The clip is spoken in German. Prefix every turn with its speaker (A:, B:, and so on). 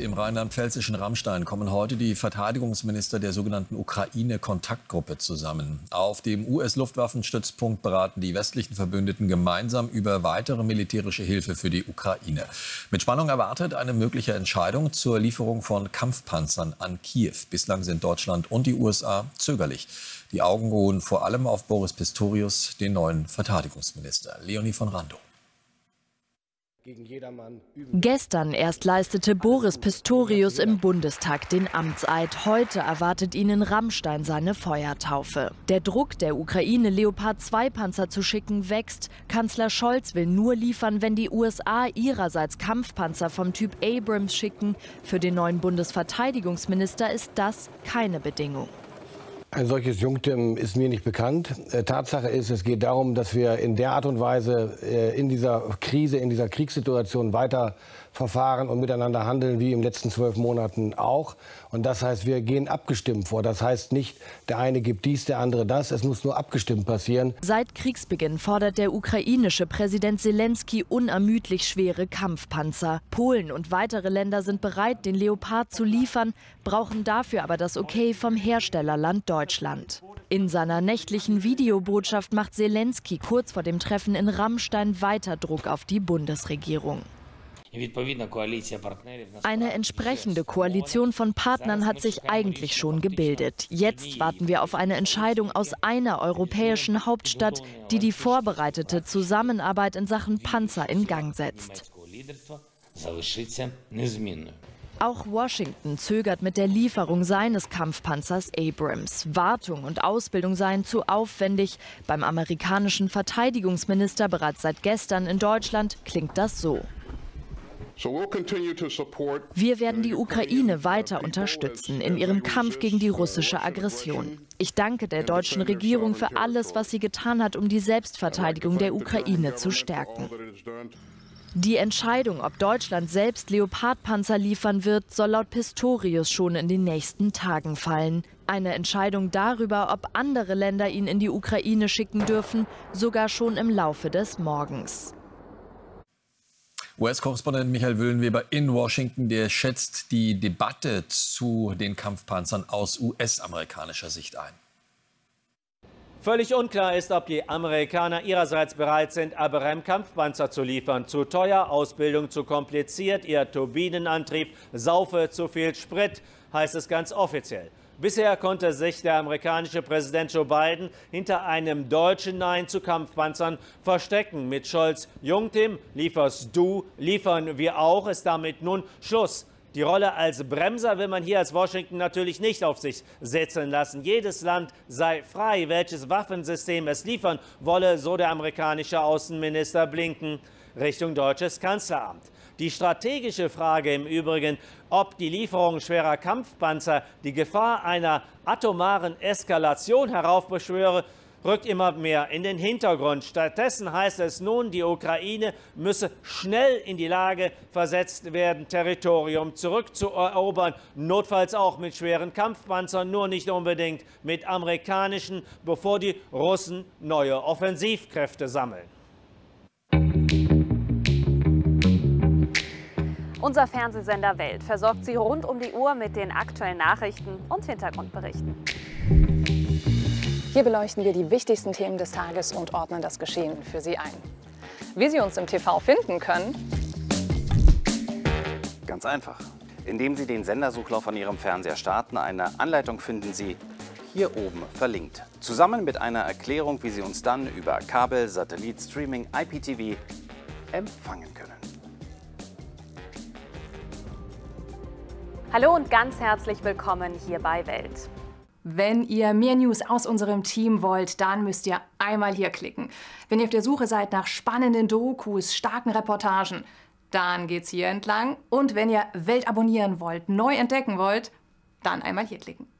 A: Im rheinland-pfälzischen Rammstein kommen heute die Verteidigungsminister der sogenannten Ukraine-Kontaktgruppe zusammen. Auf dem US-Luftwaffenstützpunkt beraten die westlichen Verbündeten gemeinsam über weitere militärische Hilfe für die Ukraine. Mit Spannung erwartet eine mögliche Entscheidung zur Lieferung von Kampfpanzern an Kiew. Bislang sind Deutschland und die USA zögerlich. Die Augen ruhen vor allem auf Boris Pistorius, den neuen Verteidigungsminister. Leonie von Randow.
B: Gestern erst leistete Boris Pistorius im Bundestag den Amtseid. Heute erwartet ihn in Rammstein seine Feuertaufe. Der Druck, der Ukraine Leopard 2 Panzer zu schicken, wächst. Kanzler Scholz will nur liefern, wenn die USA ihrerseits Kampfpanzer vom Typ Abrams schicken. Für den neuen Bundesverteidigungsminister ist das keine Bedingung.
C: Ein solches Junktim ist mir nicht bekannt. Äh, Tatsache ist, es geht darum, dass wir in der Art und Weise äh, in dieser Krise, in dieser Kriegssituation weiter verfahren und miteinander handeln wie den letzten zwölf Monaten auch. Und das heißt, wir gehen abgestimmt vor. Das heißt nicht, der eine gibt dies, der andere das. Es muss nur abgestimmt passieren.
B: Seit Kriegsbeginn fordert der ukrainische Präsident Zelensky unermüdlich schwere Kampfpanzer. Polen und weitere Länder sind bereit, den Leopard zu liefern, brauchen dafür aber das Okay vom Herstellerland Deutschland. In seiner nächtlichen Videobotschaft macht Zelensky kurz vor dem Treffen in Rammstein weiter Druck auf die Bundesregierung. Eine entsprechende Koalition von Partnern hat sich eigentlich schon gebildet. Jetzt warten wir auf eine Entscheidung aus einer europäischen Hauptstadt, die die vorbereitete Zusammenarbeit in Sachen Panzer in Gang setzt. Auch Washington zögert mit der Lieferung seines Kampfpanzers Abrams. Wartung und Ausbildung seien zu aufwendig. Beim amerikanischen Verteidigungsminister bereits seit gestern in Deutschland klingt das so. Wir werden die Ukraine weiter unterstützen in ihrem Kampf gegen die russische Aggression. Ich danke der deutschen Regierung für alles, was sie getan hat, um die Selbstverteidigung der Ukraine zu stärken. Die Entscheidung, ob Deutschland selbst Leopardpanzer liefern wird, soll laut Pistorius schon in den nächsten Tagen fallen. Eine Entscheidung darüber, ob andere Länder ihn in die Ukraine schicken dürfen, sogar schon im Laufe des Morgens.
A: US-Korrespondent Michael Wöhlenweber in Washington, der schätzt die Debatte zu den Kampfpanzern aus US-amerikanischer Sicht ein.
D: Völlig unklar ist, ob die Amerikaner ihrerseits bereit sind, Abrams-Kampfpanzer zu liefern. Zu teuer, Ausbildung zu kompliziert, ihr Turbinenantrieb saufe zu viel Sprit, heißt es ganz offiziell. Bisher konnte sich der amerikanische Präsident Joe Biden hinter einem deutschen Nein zu Kampfpanzern verstecken. Mit Scholz Jungtim lieferst du, liefern wir auch, ist damit nun Schluss. Die Rolle als Bremser will man hier als Washington natürlich nicht auf sich setzen lassen. Jedes Land sei frei, welches Waffensystem es liefern wolle, so der amerikanische Außenminister Blinken Richtung deutsches Kanzleramt. Die strategische Frage im Übrigen, ob die Lieferung schwerer Kampfpanzer die Gefahr einer atomaren Eskalation heraufbeschwöre, rückt immer mehr in den Hintergrund. Stattdessen heißt es nun, die Ukraine müsse schnell in die Lage versetzt werden, Territorium zurückzuerobern, notfalls auch mit schweren Kampfpanzern, nur nicht unbedingt mit amerikanischen, bevor die Russen neue Offensivkräfte sammeln.
E: Unser Fernsehsender Welt versorgt Sie rund um die Uhr mit den aktuellen Nachrichten und Hintergrundberichten. Hier beleuchten wir die wichtigsten Themen des Tages und ordnen das Geschehen für Sie ein. Wie Sie uns im TV finden können?
F: Ganz einfach. Indem Sie den Sendersuchlauf an Ihrem Fernseher starten, eine Anleitung finden Sie hier oben verlinkt. Zusammen mit einer Erklärung, wie Sie uns dann über Kabel, Satellit, Streaming, IPTV empfangen können.
E: Hallo und ganz herzlich willkommen hier bei Welt.
G: Wenn ihr mehr News aus unserem Team wollt, dann müsst ihr einmal hier klicken. Wenn ihr auf der Suche seid nach spannenden Dokus, starken Reportagen, dann geht's hier entlang. Und wenn ihr Welt abonnieren wollt, neu entdecken wollt, dann einmal hier klicken.